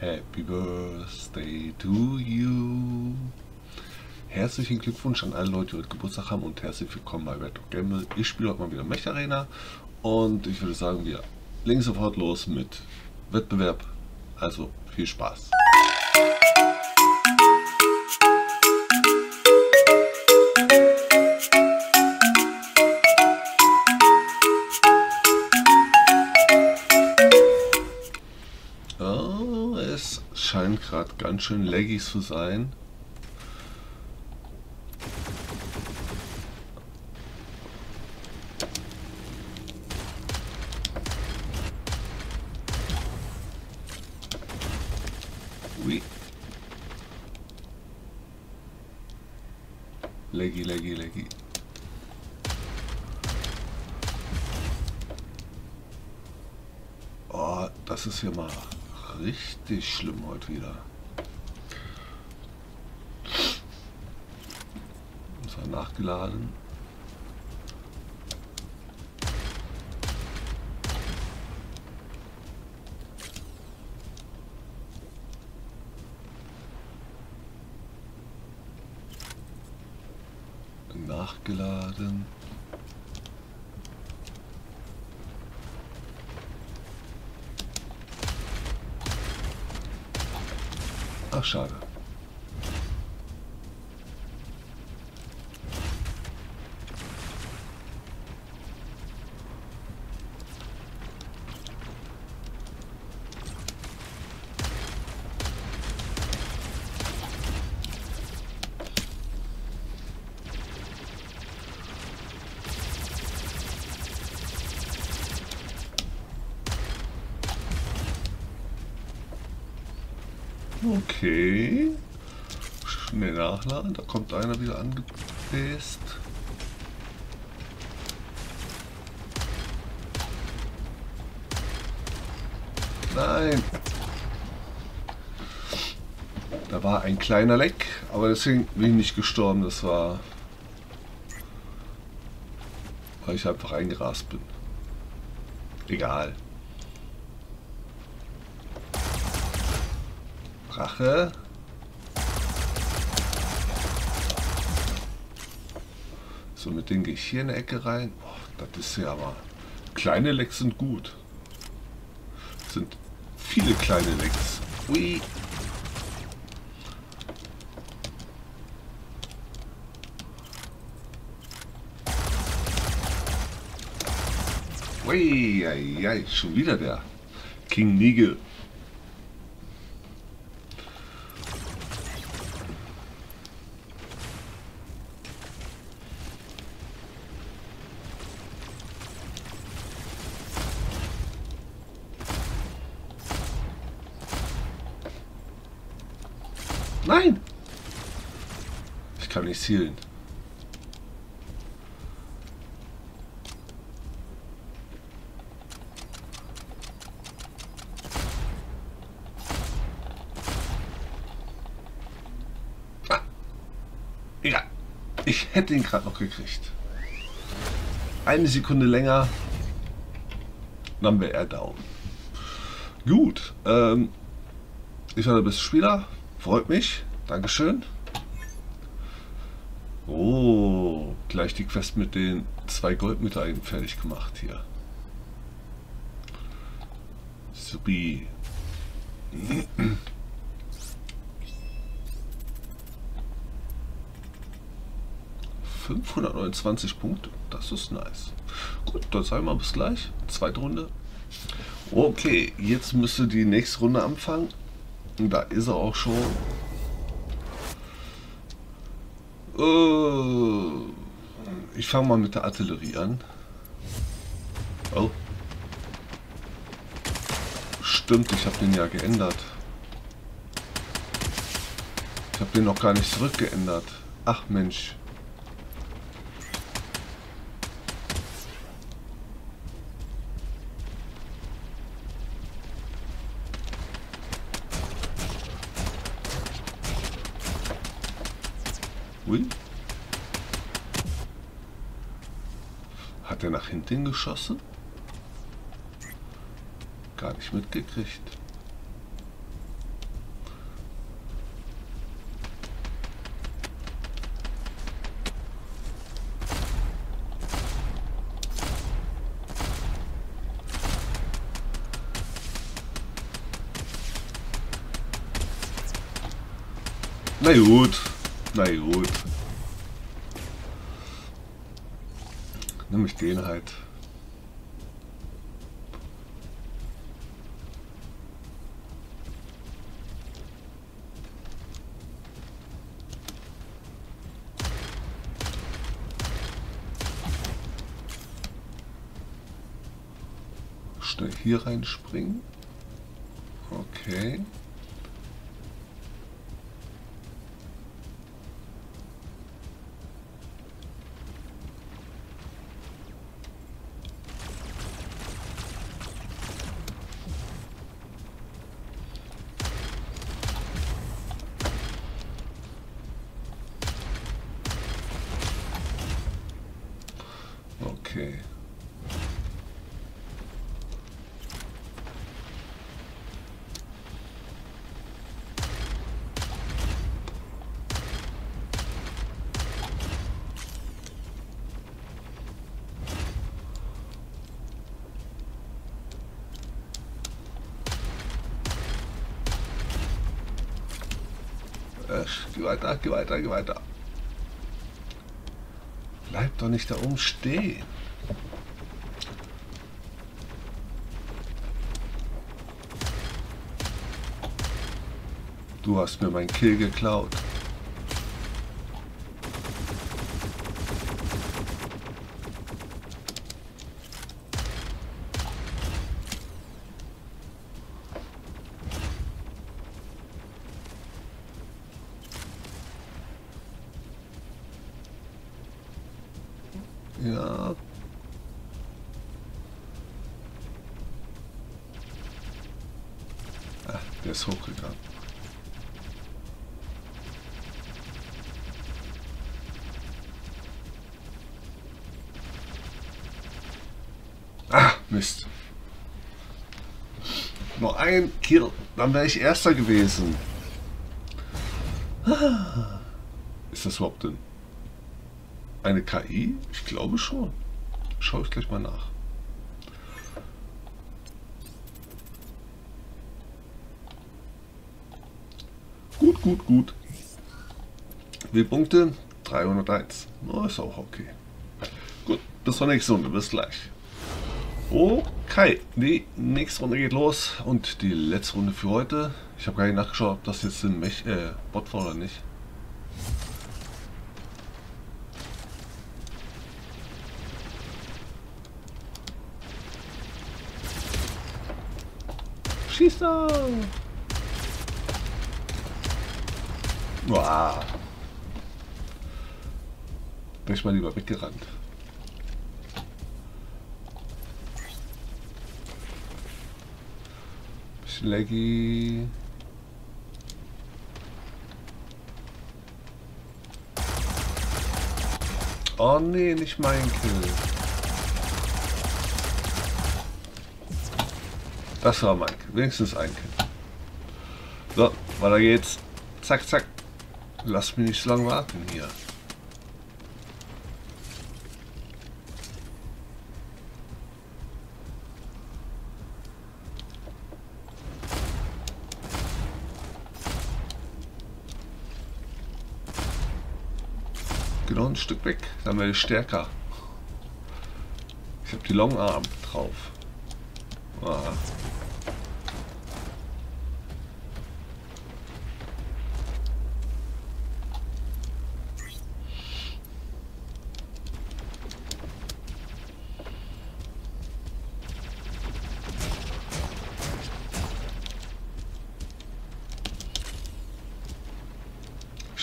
Happy Birthday to you. Herzlichen Glückwunsch an alle Leute, die heute Geburtstag haben und herzlich willkommen bei Red Dog Gamble. Ich spiele heute mal wieder Mech Arena und ich würde sagen, wir legen sofort los mit Wettbewerb. Also viel Spaß. Gerade ganz schön laggy zu sein. Ui. Laggy, laggy, laggy. Oh, das ist hier mal richtig schlimm heute wieder. Das war nachgeladen. Nachgeladen. Ach, schade. Okay. Schnell nachladen. Da kommt einer wieder angepäst. Nein. Da war ein kleiner Leck, aber deswegen bin ich nicht gestorben. Das war, weil ich einfach eingerast bin. Egal. Rache. So, mit denen gehe ich hier in die Ecke rein. Oh, das ist ja aber... Kleine Lecks sind gut. Das sind viele kleine Lecks. Ui. Ui, ei, ei, schon wieder der King Nigel. Nein! Ich kann nicht zielen. Ah. Ja, ich hätte ihn gerade noch gekriegt. Eine Sekunde länger, dann wäre er down. Gut, ähm, ich war der beste Spieler. Freut mich. Dankeschön. Oh, gleich die Quest mit den zwei Goldmedaillen fertig gemacht hier. Supi. 529 Punkte, das ist nice. Gut, dann sagen wir bis gleich. Zweite Runde. Okay, jetzt müsste die nächste Runde anfangen. Da ist er auch schon. Äh, ich fange mal mit der Artillerie an. Oh. Stimmt, ich habe den ja geändert. Ich habe den noch gar nicht zurückgeändert. Ach Mensch. nach hinten geschossen? Gar nicht mitgekriegt. Na gut, na gut. Nimm ich den halt. Schnell hier reinspringen. Okay. Okay. Geh weiter, geh weiter, geh weiter. Bleib doch nicht da oben stehen. Du hast mir mein Kill geklaut. Ja. Der ist hochgegangen. Ah, Mist. Nur ein Kill, dann wäre ich Erster gewesen. Ah. Ist das überhaupt denn eine KI? Ich glaube schon. Schaue ich gleich mal nach. Gut, gut, gut. Wie Punkte? 301. Oh, ist auch okay. Gut, bis zur nächsten Runde. Bis gleich. Okay, die nächste Runde geht los und die letzte Runde für heute. Ich habe gar nicht nachgeschaut, ob das jetzt ein äh, Bot war oder nicht. Schieß doch! Wow. Bin ich mal lieber weggerannt. Bisschen laggy. Oh nee, nicht mein Kill. Das war Mike. Wenigstens ein Kill. So, weiter geht's. Zack, zack. Lass mich nicht so lange warten hier. Genau ein Stück weg, dann werde ich stärker. Ich habe die Long Arm drauf. Ah.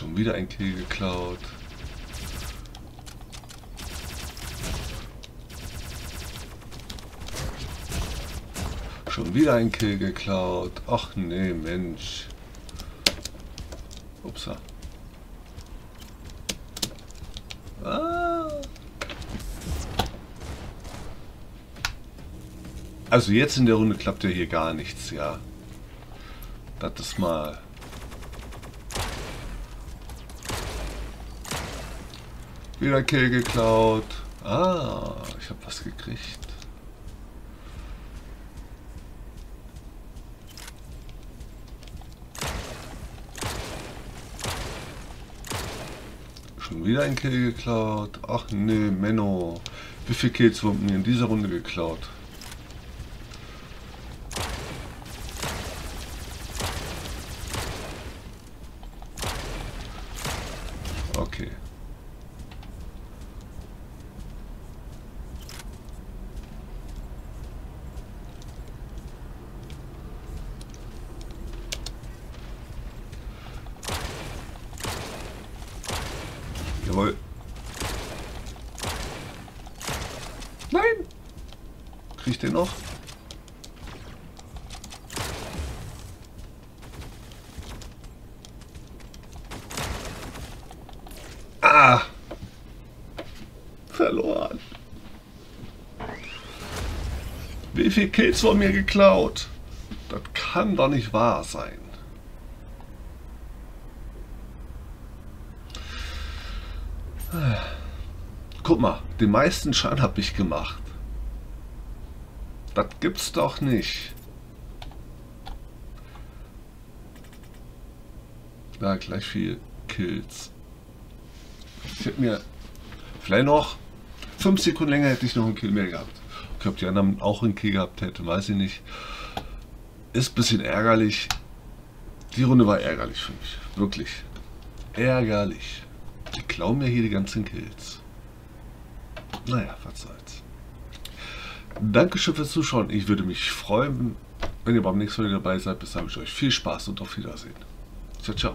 Schon wieder ein Kill geklaut. Schon wieder ein Kill geklaut. Ach nee, Mensch. Upsa. Ah. Also jetzt in der Runde klappt ja hier gar nichts, ja. Das ist mal Wieder Kill geklaut. Ah, ich habe was gekriegt. Schon wieder ein Kill geklaut. Ach nee, Menno. Wie viel Kills wurden mir in dieser Runde geklaut? Jawohl. Nein! Krieg ich den noch? Ah! Verloren. Wie viel Kills von mir geklaut? Das kann doch nicht wahr sein. Guck mal, den meisten Schaden habe ich gemacht. Das gibt's doch nicht. Da gleich viel Kills. Ich hätte mir vielleicht noch 5 Sekunden länger hätte ich noch einen Kill mehr gehabt. Okay, ob die anderen auch einen Kill gehabt hätten, weiß ich nicht. Ist ein bisschen ärgerlich. Die Runde war ärgerlich für mich. Wirklich. Ärgerlich. Die klauen mir hier die ganzen Kills. Naja, was soll's. Dankeschön fürs Zuschauen. Ich würde mich freuen, wenn ihr beim nächsten Mal dabei seid. Bis dahin wünsche ich euch viel Spaß und auf Wiedersehen. Ciao, ciao.